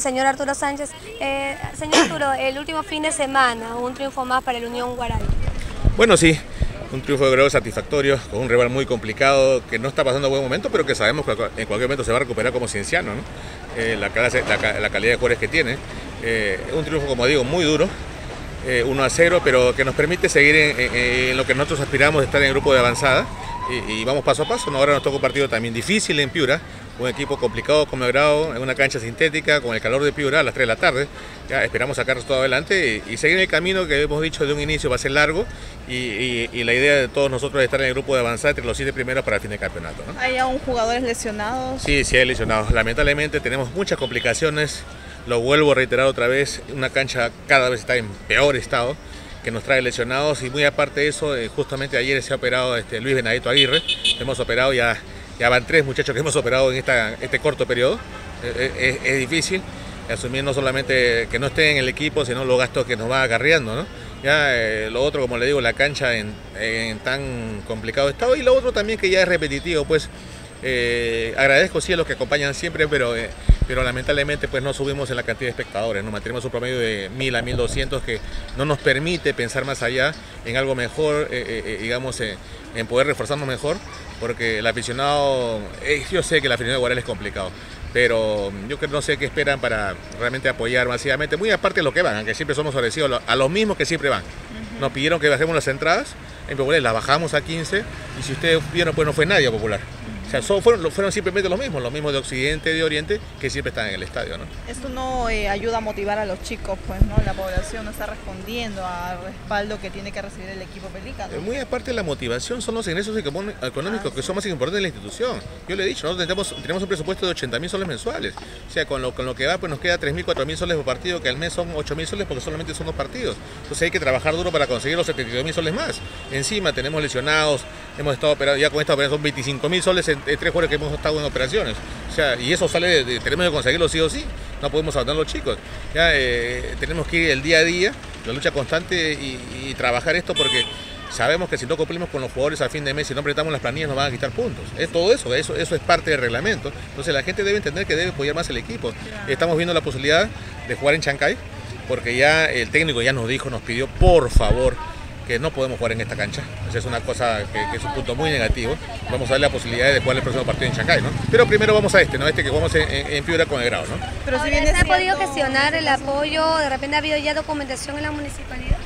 Señor Arturo Sánchez, eh, señor Arturo, el último fin de semana, un triunfo más para el Unión Guaral. Bueno, sí, un triunfo grado satisfactorio, con un rival muy complicado, que no está pasando buen momento, pero que sabemos que en cualquier momento se va a recuperar como cienciano, ¿no? Eh, la, calidad de jugadores que tiene. Eh, un triunfo, como digo, muy duro, 1 a 0, pero que nos permite seguir en, lo que nosotros aspiramos de estar en el grupo de avanzada y, vamos paso a paso. Ahora nos toca un partido también difícil en Piura, un equipo complicado como el Grado, en una cancha sintética, con el calor de Piura a las 3 de la tarde. Ya esperamos sacar todo adelante y, seguir el camino que hemos dicho de un inicio va a ser largo y, la idea de todos nosotros es estar en el grupo de avanzada entre los siete primeros para el fin de campeonato. ¿Hay aún jugadores lesionados? Sí, sí hay lesionados. Lamentablemente tenemos muchas complicaciones. Lo vuelvo a reiterar otra vez, una cancha cada vez está en peor estado que nos trae lesionados y muy aparte de eso, eh, justamente ayer se ha operado este, Luis Benedito Aguirre, hemos operado ya, ya van tres muchachos que hemos operado en esta, este corto periodo, eh, eh, es, difícil asumir no solamente que no esté en el equipo, sino los gastos que nos va acarreando, ¿no? Ya lo otro, como le digo, la cancha en, en, tan complicado estado y lo otro también que ya es repetitivo, pues agradezco sí a los que acompañan siempre, pero pero lamentablemente pues no subimos en la cantidad de espectadores, nos mantenemos un promedio de 1000 a 1200 que no nos permite pensar más allá en algo mejor, eh, eh, eh, digamos, en poder reforzarnos mejor, porque el aficionado, yo sé que el aficionado de Guaral es complicado, pero yo que no sé qué esperan para realmente apoyar masivamente, muy aparte de lo que van, aunque siempre somos agradecidos a los mismos que siempre van. Nos pidieron que bajemos las entradas, en Popular las bajamos a 15 y si ustedes vieron pues no fue nadie Popular. O sea, fueron, fueron, simplemente los mismos, los mismos de Occidente y de Oriente que siempre están en el estadio. ¿no? Esto no eh, ayuda a motivar a los chicos, pues, ¿no? La población no está respondiendo al respaldo que tiene que recibir el equipo Pelícano. Muy aparte de la motivación, son los ingresos económicos que son más importantes de la institución. Yo le he dicho, nosotros tenemos, tenemos un presupuesto de 80 mil soles mensuales. O sea, con lo, con lo que va, pues nos queda 3 mil, 4 mil soles por partido, que al mes son 8 mil soles porque solamente son dos partidos. Entonces hay que trabajar duro para conseguir los 72 mil soles más. Encima tenemos lesionados, hemos estado operados, ya con esta operación son 25 mil soles en, tres jugadores que hemos estado en operaciones. O sea, y eso sale de, tenemos que conseguirlo sí o sí, no podemos abandonar los chicos. Ya eh, tenemos que ir el día a día, la lucha constante y, trabajar esto porque sabemos que si no cumplimos con los jugadores a fin de mes, si no apretamos las planillas nos van a quitar puntos. Es todo eso, eso, eso es parte del reglamento. Entonces la gente debe entender que debe apoyar más el equipo. Estamos viendo la posibilidad de jugar en Chancay, porque ya el técnico ya nos dijo, nos pidió por favor que no podemos jugar en esta cancha. Esa es una cosa que, es un punto muy negativo. Vamos a darle la posibilidad de jugar el próximo partido en Chancay, ¿no? Pero primero vamos a este, ¿no? Este que jugamos en, en, Piura con el grado, ¿no? Pero si bien ¿Se ha podido gestionar el apoyo? ¿De repente ha habido ya documentación en la municipalidad?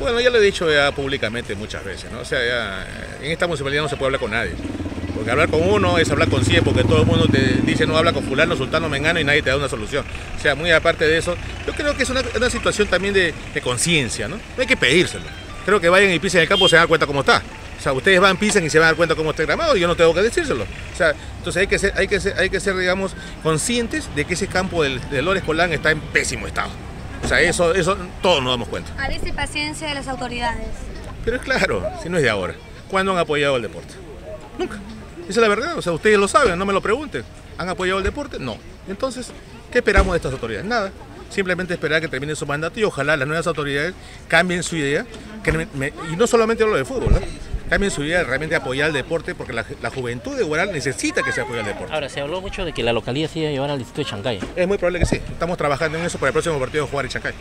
Bueno, ya lo he dicho ya públicamente muchas veces, ¿no? O sea, ya, en esta municipalidad no se puede hablar con nadie. Porque hablar con uno es hablar con 100, porque todo el mundo te dice no habla con fulano, sultano, mengano y nadie te da una solución. O sea, muy aparte de eso, yo creo que es una, situación también de, de conciencia, ¿no? No hay que pedírselo creo que vayan y pisen el campo se dar cuenta cómo está. O sea, ustedes van, pisan y se van a dar cuenta cómo está gramado y yo no tengo que decírselo. O sea, entonces hay que ser, hay que ser, hay que ser digamos, conscientes de que ese campo del, de Lores Colán está en pésimo estado. O sea, eso, eso todos nos damos cuenta. A veces paciencia de las autoridades. Pero es claro, si no es de ahora. ¿Cuándo han apoyado el deporte? Nunca. Esa es la verdad. O sea, ustedes lo saben, no me lo pregunten. ¿Han apoyado el deporte? No. Entonces, ¿qué esperamos de estas autoridades? Nada simplemente esperar que termine su mandato y ojalá las nuevas autoridades cambien su idea, y no solamente hablo de fútbol, cambien su idea de realmente apoyar el deporte porque la, juventud de Guaral necesita que se apoye el deporte. Ahora, se habló mucho de que la localidad se iba a llevar al distrito de Chancay. Es muy probable que sí. Estamos trabajando en eso para el próximo partido de jugar en Chancay.